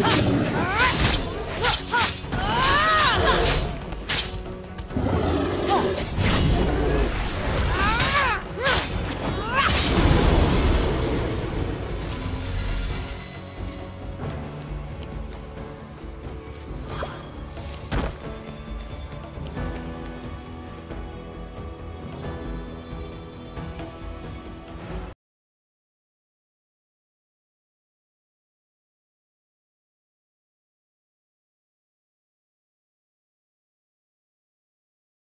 Ha!